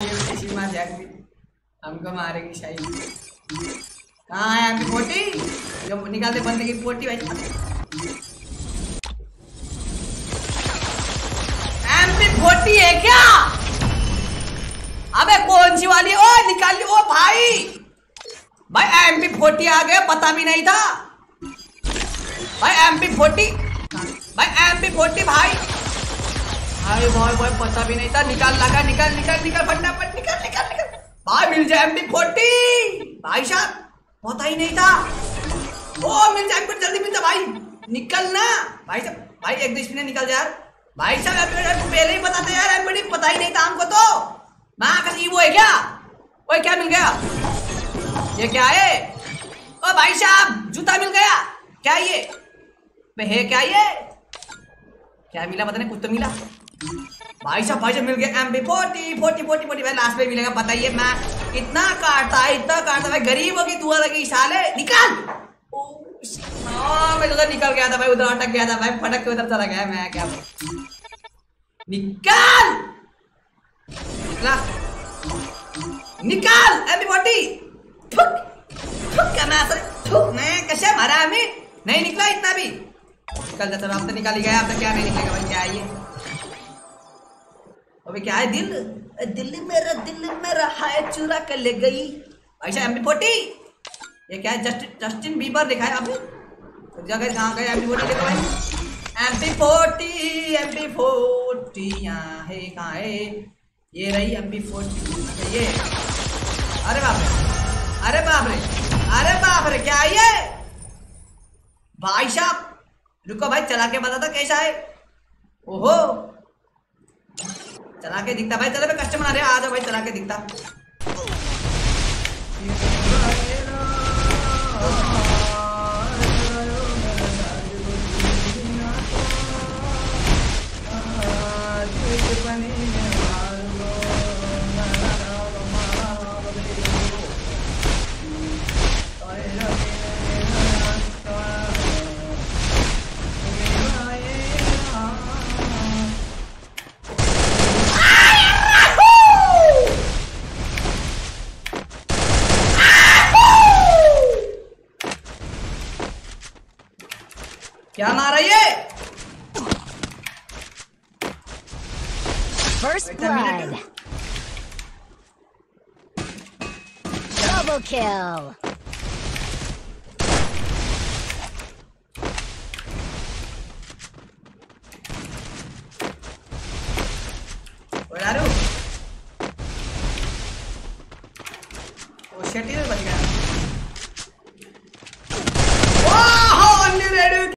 सीमा जाएगी हमको मारेगी शायद कहाँ है एमपी फोर्टी जो निकालते बंदे की फोर्टी भाई। एमपी है क्या? अबे कौन सी वाली? ओ, निकाल। ओ, भाई। भाई, एमपी फोर्टी आ गया, पता भी नहीं था। भाई, एमपी फोर्टी भाई, एमपी फोर्टी भाई। भाई भाई भाई, पता भी नहीं था। निकाल लगा निकाल निकाल निकाल निकाल भाई, मिल जाए एमपी फोर्टी। भाई साहब पता ही नहीं था। ओ, मिल जाए हमको जल्दी मिलता भाई। निकल ना। भाई साहब, भाई, एक दो स्पिनर निकल जा यार। भाई साहब एमपी पहले ही बताते यार एमपी पता ही नहीं था हमको तो। माँ का वो है क्या? ओए, क्या मिल गया? ये क्या है? ओ, भाई साहब, जूता मिल गया। क्या ये? है क्या ये? क्या मिला? पता नहीं कुछ तो मिला। भाई साहब भाई साहब मिल गया M P forty forty forty forty भाई लास्ट में मिलेगा। बताइए मैं इतना काटता है इतना काटता भाई गरीबों की दुआ लगी साले निकाल! हाँ, मैं उधर निकल गया था भाई उधर अटक गया था भाई फटक के उधर चला गया मैं क्या निकाल! निकला। निकाल एम पी फोर्टी ठुक ठुक असर ठुक मैं कैसे मारा हमें नहीं निकला इतना भी। निकल जाता आप तो निकाल गया अब तो क्या नहीं निकलेगा भाई क्या ये? अबे क्या है दिल दिल मेरा दिल मेरा है चुरा कर ले गई। भाई साहब एमपी फोर्टी। ये क्या है, जस्ट, जस्टिन बीबर लिखा है तो जगह कहाँ गए एमपी फोर्टी देखो भाई। एमपी फोर्टी एमपी फोर्टी, यहाँ है, कहाँ है? ये रही एमपी फोर्टी। ये। अरे बाप रे, अरे बाप रे, अरे बाप रे, क्या ये? भाई साहब, रुको भाई, चला के बता था कैसा है। ओहो चला के दिखता। भाई, चले भाई कस्टमर आ रहे आ जाओ भाई, चला के दिखता। क्या मारा First Wait a minute. blood. Double kill. Where are you? Oh shit, ये बच गया